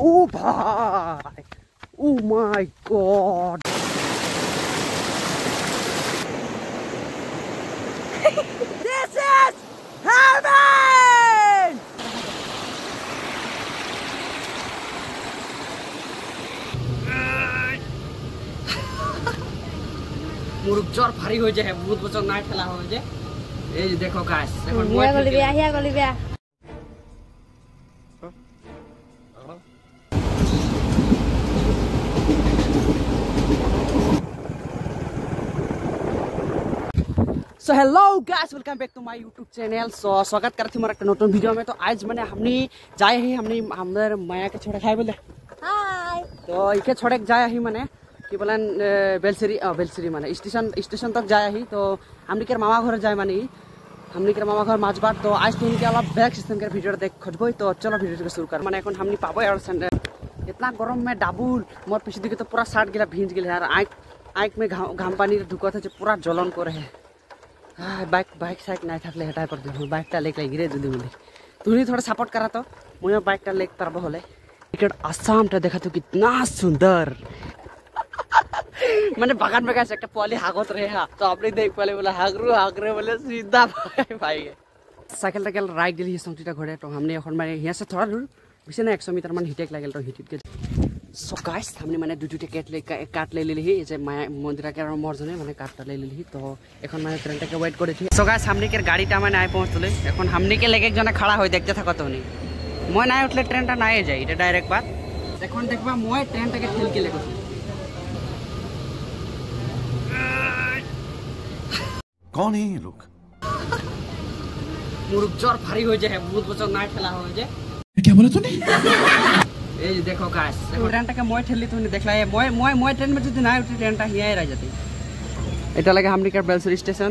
Oh my! Oh my god This is heaven! মুরুখ জ্বর ভারী হয়ে যায় বহুত বছর না খেলা হয়ে যায় এই দেখো গাছ এখন বিয়া গলি বিয়া হিয়া গলি বিয়া so hello guys welcome back to my YouTube channel so स्वागत करते हमारा एक नोटन वीडियो में। तो आज मैंने हमने जाए ही हमने हमारे माया के छोड़े खाए बोले। हाय तो इके छोड़े जाए ही मैंने कि बोलन अं, बेलसरी बेलसरी मैंने स्टेशन स्टेशन तक जाए ही। तो हमने के मामा घर जाए मानी। हमने के मामा घर माछ तो आज तो तुम के अलग बैक सिस्टम के वीडियो देख खोजब तो चलो वीडियो के शुरू कर। मैंने हमने पाबो और इतना गरम में डाबुल मोर पीछे दिखे तो पूरा शर्ट गिला भींज गया यार आँख आँख में घाम पानी ढुका था जो पूरा ज्वलन को रहे। বাইক বাইক সাইক নাই থাকলে হেটাই পার দিব বাইকটা লেক লাগি রে যদি বলি তুমি थोड़ा सपोर्ट करा तो मुझे বাইকটা লেক পারবো হলে टिकट আসামটা দেখা তো कितना सुंदर মানে বাগান में कैसे একটা পলি হাগত রে হা তো আপনি দেখ পালে বলে হাগরু হাগরে বলে सीधा भाई भाई সাইকেল টাইকেল রাইড দিলি সংটিটা ঘরে তো हमने এখন মানে হিয়া से थोड़ा दूर বেশি না 100 মিটার মান হিটেক লাগিল তো হিটিত सो गाइस हमने মানে দুই দুইটা কেট ले কাট ले লিলি যে মায়া মন্দিরাকে আর মরজনে মানে কাটটা ले লিলি তো এখন মানে ট্রেনটাকে ওয়েট করেছি সো গাইস हमने के গাড়িটা মানে আই পৌঁছলে এখন हमने के লেগে একজনে খাড়া হই দেখতে থাকো তো নি মই নাই উঠলে ট্রেনটা নাই যায় এটা ডাইরেক্ট বাত এখন দেখবা মই ট্রেনটাকে ঠেলকে লেগে कौन है ये लोग মুরুখ জ্বর ভারী হয়ে যায় বহুত বছর না ঠেলা হয়ে যায় क्या बोला तूने এই যে দেখো গাছ দেখো। ট্রেনটাকে মই ঠেললি তুমি দেখলা এ মই মই মই ট্রেন में যদি না উঠি ট্রেনটা হিয়াই রয়ে যেতে এটা লাগে হামনিকার বেলসুরি স্টেশন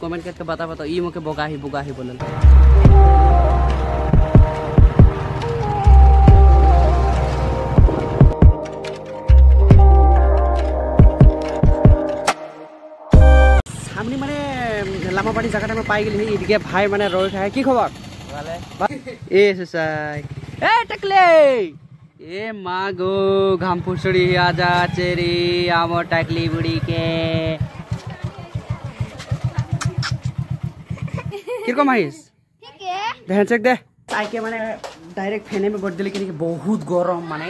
कमेंट करके बता बताओ। ई मुख्य बोगा ही बोगा ही बोलल माने जगह में पाई गेली भाई माने की खबर? ए ससाई। ए टकले। ए मागो आजा चेरी आमो टकली बुड़ी के। কিরকম আইস দেখেন চেক দে আইকে মানে ডাইরেক্ট ফ্যানে মে গড় দিলে কিন্তু বহুত গরম মানে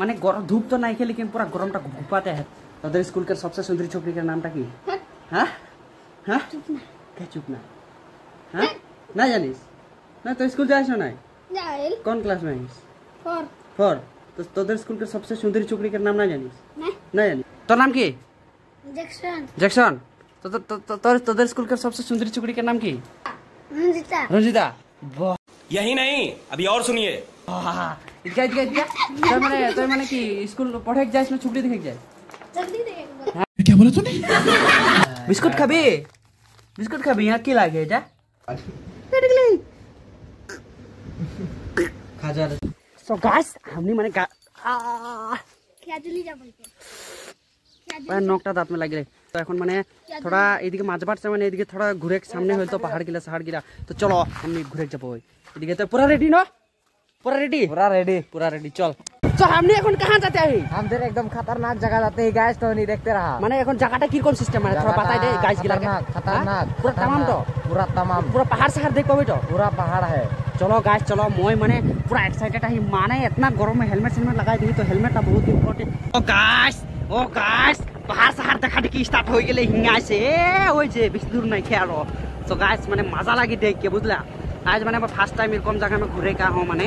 মানে গরম ধূপ তো নাই খেলে কিন্তু পুরা গরমটা ঘুপাতে है তোদের স্কুল के सबसे सुंदरी छोकरी का नामটা কি হ্যাঁ হ্যাঁ কে চুপ না হ্যাঁ না জানিস না তো স্কুল যাস না যাই কোন ক্লাস में आइस फोर फोर तो তোদের স্কুল के सबसे सुंदरी छोकरी का नाम ना जानिस না না জানি তোর নাম কি जैक्सन जैक्सन तो, तो, तो, तो, तो, तो, तो, तो, तो, तो, तो, तो, तो, तो, तो, तो, तो, रंजिता। रंजिता। यही नहीं अभी और सुनिए। इतका हाँ। क्या बोला तूने? बिस्कुट बिस्कुट यहाँ की लागे? जा। सो गाइस हमने का क्या जुली जा बोलते क्या नोकटा दांत में लग रही। তো এখন মানে থোড়া এদিকে মাছ বাড়ছে মানে এদিকে থোড়া ঘুরে সামনে হইতো পাহাড় গিলা সাহাড় গিলা তো চলো আমি ঘুরে যাবো ওই এদিকে তো পুরা রেডি না পুরা রেডি पूरा रेडी পুরা রেডি চল তো हमनी এখন कहां जाते हैं हम तेरे एकदम खतरनाक जगह जाते हैं गैस तो नहीं देखते रहा মানে এখন জায়গাটা কি কোন সিস্টেম মানে থোড়া বাতাই দে গাইস গিলা खतरनाक खतरनाक পুরো তামাম তো पूरा तमाम পুরো পাহাড় সাহাড় দেখ পাবি তো पूरा पहाड़ है চলো গাইস চলো মই মানে পুরা এক্সাইটেড আহি মানে इतना गरम में हेलमेट हेलमेट लगाई दी तो हेलमेट ना बहुत important oh guys oh guys बाहर খাটাখাটি স্টার্ট হয়ে গেলে হিঙে আসে এ, ওই যে বেশি দূর নাই খেয়াল তো গাছ মানে মজা লাগে দেখে বুঝলা আজ মানে আমার ফার্স্ট টাইম এরকম জায়গায় আমি ঘুরে গা মানে।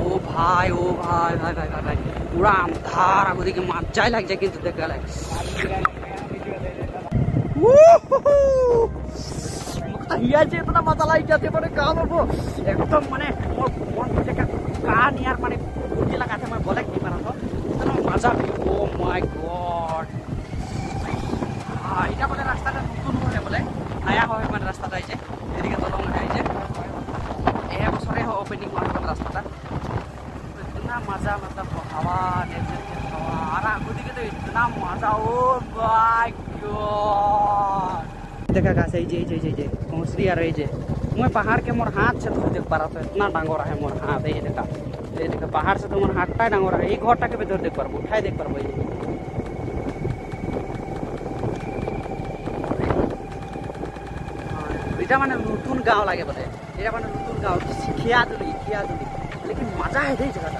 ও ভাই ও ভাই ভাই ভাই ভাই ভাই। পুরা আন্ধার আমার দিকে মজাই লাগছে কিন্তু দেখা লাগে হিয়াছে এতটা মজা লাগছে মানে গা বলব একদম মানে আমার মন থেকে কান ইয়ার মানে লাগাতে আমার বলে কি পারা তো মজা মানে ও মাই গড বলে নয়া হয় মানে রাস্তাটা এই যে এদিকে দলং এই যে এ বছরে ওপেনিং হয় মানে রাস্তাটা इतना मजा मतलब हवा नेचर की हवा और आंखों दिखे तो इतना मजा ओ माय गॉड देखा का सही जे जे जे जे पहुंचरी आ रही जे मैं पहाड़ के मोर हाथ से तो देख पा रहा था इतना डांगोरा है मोर हाथ ये देखा ये देखा पहाड़ से तो मोर हाथटा डांगोरा है एक घरटा के भीतर देख पारबो उठाई देख पारबो ये এটা মানে নতুন গাঁও লাগে বলে এটা মানে নতুন গাঁও খিয়াজুলি খিয়াজুলি लेकिन मजा है देई जगह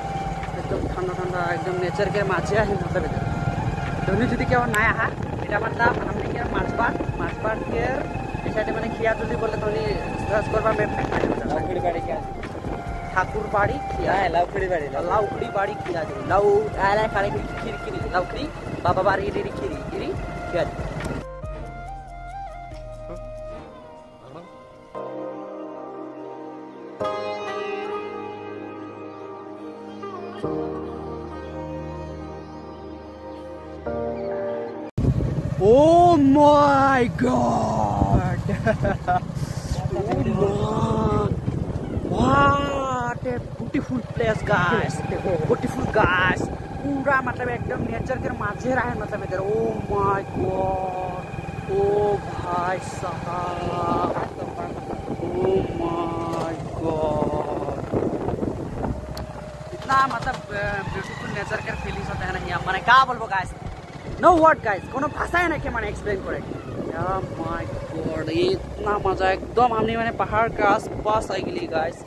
एकदम ठंडा ठंडा एकदम नेचर के माछे है मतलब इधर दोनों যদি কেউ নাই আহা এটা मतलब हमने के माछबाट माछबाट के এই সাইডে মানে খিয়াজুলি বলে তনি সার্চ করবা ম্যাপ लाउखड़ी बाड़ी क्या ঠাকুর বাড়ি খিয়া हाँ लाउखड़ी बाड़ी লাউকড়ি বাড়ি খিয়াজুলি লাউ আলা খালে খিরি খিরি লাউকড়ি বাবা বাড়ি রিরি খিরি খিরি খিয়াজুলি Oh my god! my! What a beautiful place, guys! beautiful guys! पूरा मतलब एकदम नेचर के माझे रहा है मतलब इधर ओ माय गॉड ओ भाई साहब ओ माय गॉड इतना मतलब ब्यूटीफुल नेचर के फीलिंग्स होता है ना यहाँ मैंने क्या बोलबो गाइस नो वर्ड गाइस कोनो भाषा है ना कि मैंने एक्सप्लेन करे माय गॉड ये इतना मजा एकदम हमने मैंने पहाड़ के आस पास आई गई गाइस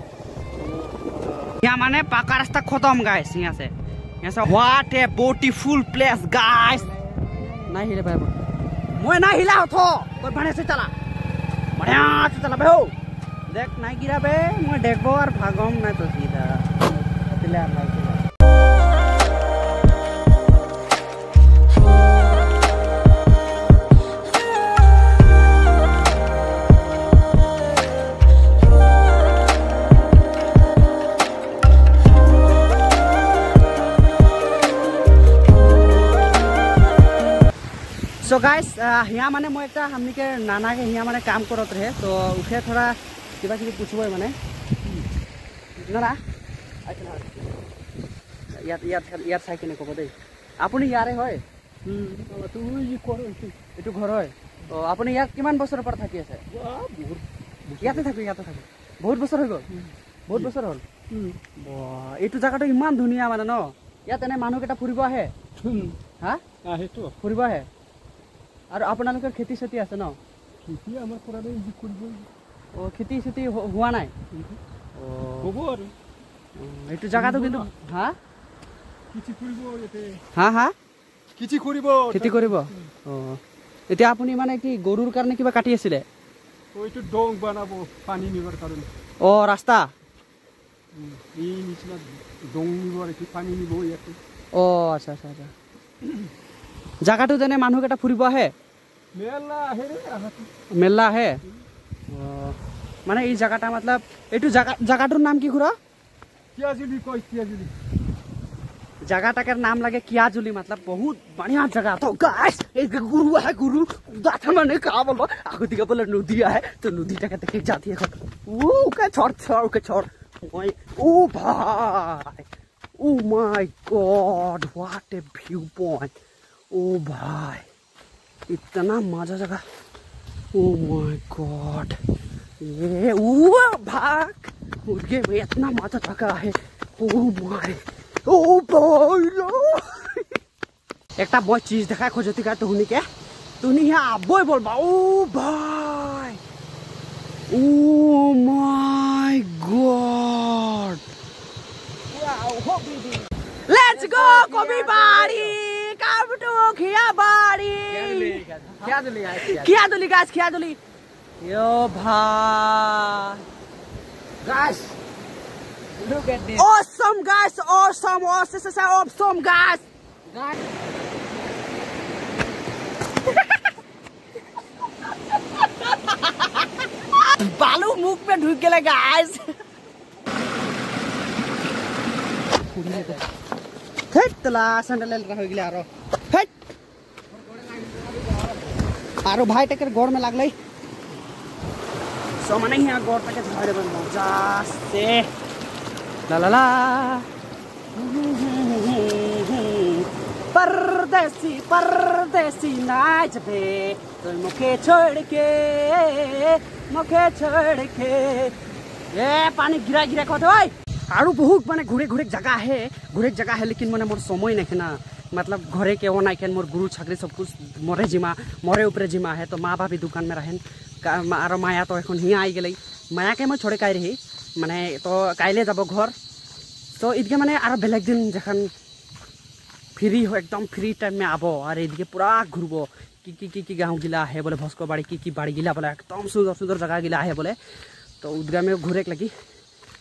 यहाँ माने पक्का रास्ता खत्म गाइस यहाँ से यहाँ से what a beautiful place guys नहीं हिले भाई मैं ना हिला हो थो तो बने से चला बढ़िया से चला बे हो देख नहीं गिरा बे मैं देखबो और भागम मैं तो सो गाइस यहाँ মানে মই এটা हमनिके नानाके यहाँ মানে কাম करत रहे तो उठे थोड़ा কিবা কিবি পুছিবই মানে নানা ইয়াত ইয়াত ইয়াত চাই কিনে ক'ব দেই আপুনি ইয়াৰে হয় এইটো ঘৰ হয় অঁ আপুনি ইয়াত কিমান বছৰৰ পৰা থাকি আছে ইয়াতে থাকো ইয়াতে থাকো বহুত বছৰ হৈ গ'ল বহুত বছৰ হ'ল বাহ, এইটো জেগাটো ইমান ধুনীয়া মানে ন ইয়াত এনে মানুহকেইটা ফুৰিব আহে হা সেইটো ফুৰিব আহে আৰু আপোনালোকৰ খেতি চেতি আছে ন? খেতি আমাৰ পৰা কৰিব। অঁ খেতি চেতি হোৱা নাই? হ'ব আৰু। এইটো জেগাটো কিন্তু হা? হা হা? খেতি কৰিব। খেতি কৰিব? অঁ। এতিয়া আপুনি মানে কি গৰুৰ কাৰণে কিবা কাটি আছিলে? এইটো দং বনাব পানী নিবৰ কাৰণে। অঁ ৰাস্তা? এই নিচিনা দং নিব পানী নিব ইয়াতে। অঁ আচ্ছা আচ্ছা আচ্ছা। জেগাটো যেনে মানুহকেইটা ফুৰিব আহে মেলা আহে ৰে আহাটো মেলা আহে অঁ মানে এই জেগাটা মতলব এইটো জেগা জেগাটোৰ নাম কি খুৰা পিয়াজুলি কয় পিয়াজুলি जगह नाम लगे कियाजुली मतलब बहुत बढ़िया जगह तो गाइस एक गुरु है गुरु दाथा मैंने कहा बोलो आगो दिखा बोले नदी है तो नदी टका देखे जाती है वो का छोड़ छोड़ के छोड़ ओए, ओ भाई oh my god what a view point ओ भाई इतना मज़ा जगह ओ माय गॉड ये भाग। मुर्गे में इतना मज़ा जगह है। ओ माय ओ भाई एक बहुत चीज़ देखा खोजती का के यहाँ भाई ओ my god Let's go, Kobe Bari! खियाबाड़ी guys खियादुली yo guys look at this awesome guys awesome awesome this is बालू मुख में ढुक गए गाइस थेट तला सैंडल रख गया हेट आरो भाई टेकर गोड़ में लागलै सो माने यहाँ गोड़ तक झड़े बन मज़ा से। ला ला ला। परदेसी परदेसी नाच बे तो मुखे छोड़ के मुखे छोड़ के। ए, पानी गिरा गिरा कहते आरु बहुत माने घूरे घूरे जगह है, घूरे जगह है, लेकिन माने मोर समय नहीं ना। मतलब घरे के ओन आइकन मोर गुरु छाकरी सब कुछ मोरे जिमा, मोरे ऊपर जिमा है तो माँ भाभी दुकान में रहें और माया तो एन हिया आई गई माया के मैं छोड़े कह रही, माने तो काइले जाब घर। तो इदे मैंने और बेलेग दिन जखन फ्री हो, एकदम फ्री टाइम में आबो और इदके पूरा घूरबो। कि कि कि कि गाँव गिला है बोले, भस्को बाड़ी की, कि बाड़ी गिला बोले, एकदम सुंदर सुंदर जगह गिला है बोले। तो उदगा में घूरे लगी।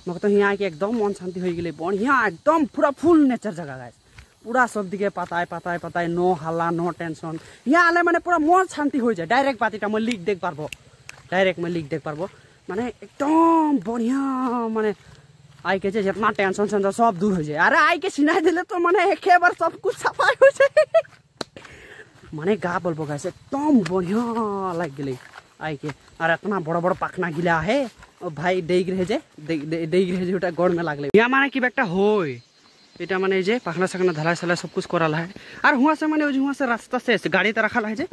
मगर तो यहाँ के एकदम मन शांति हो गई बढ़िया एकदम पूरा फुल नेचर जगह गाय পুরা সব দিকে পাতায় পাতায় পাতায় নো হাল্লা নো টেনশন হিয়া আলে মানে পুরা মন শান্তি হয়ে যায় ডাইরেক্ট পাতিটা মই লিক দেখ পারবো ডাইরেক্ট মই লিক দেখ পারবো মানে একদম বঢ়িয়া মানে আইকে যে जितना टेंशन सेंशन सब दूर हो जाए अरे आई के सिनाई दिले तो माने एक बार सब कुछ सफाई हो जाए মানে গা বলবো গাছ একদম বঢ়িয়া লাগ গেলে আইকে আর এতনা বড় বড় পাখনা গিলা আহে ও ভাই দেই গ্রহে যে দেই গ্রহে যে ওটা গড় মে লাগলে ইয়া মানে কিবা একটা হয় এটা মানে ये যে सखना সাখনা ঢালাই सब कुछ কিছু है और हुआ से সে हुआ से रास्ता शेष गाड़ी শেষ গাড়িতে রাখাল হয় যে।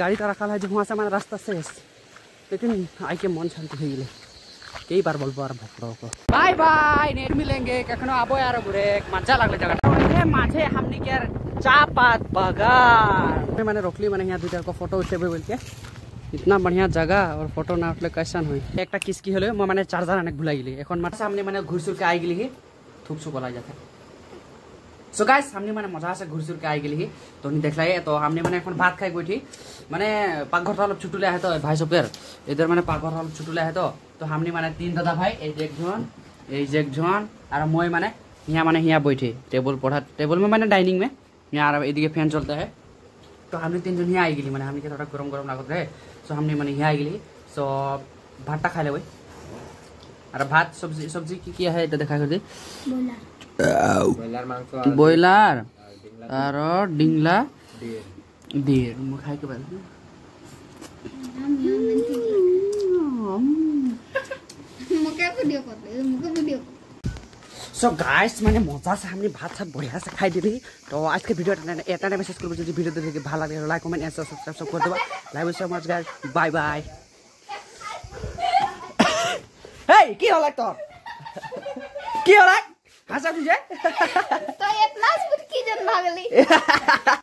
গাড়িতে রাখাল হয় যে হুঁয়া সে মানে রাস্তা लेकिन आई के मन शांति हो गए कई बार बोलो यार भक्त को बाय बाय नेट मिलेंगे कखनो आबो यार बुरे मज़ा लागले जगह माझे हमने के यार चापात बगा मैंने रोकली मैंने यहाँ दो को फ़ोटो उठेबे बोल के इतना बढ़िया जगह और फ़ोटो ना उठले कैसन हुई एक किसकी हलो मैं मैंने चार्जर अनेक भुलाई गई एन मार सामने मैंने घूर के आई गई थुक्सो बोला जाता है। सो so गाइस मैंने मज़ा से घुरसुर के आई गई तो नहीं देख लाए तो हमने मैंने এখন ভাত খাই গইঠি মানে পাকঘর তো অলপ ছুটুলে আহে তো ভাই সবের এদের মানে পাকঘর অলপ ছুটুলে আহে তো তো हमने মানে তিন দাদা ভাই ए যে একজন এই যে একজন আর মই মানে यहाँ মানে यहाँ बैठे, टेबल पढ़ा टेबल में मैंने डाइनिंग में यहाँ और एदिके फ़ैन चलता है। तो हमने तीन जन यहाँ आई गई मैंने हमने थोड़ा गरम गरम लागत रहे। सो हमने मैंने यहाँ आई गई सो भाटा खा ले वही আর ভাত সবজি সবজি কি কি আছে এটা দেখা করি ব্রয়লার। আর ডিংলা ডিয়ার ডিয়ার খাইকে পারি সো গাইস মানে মজা আছে আমি ভাত সাত বঢ়িয়া আছে খাই দিবি তো আজকে ভিডিওটা এটা মেসেজ করবো। যদি ভিডিওটা দেখে ভালো লাগে লাইক কমেন্ট সাবস্ক্রাইব সব করে দেবা। Live so much guys bye bye के होला त के होला तिह आजेन्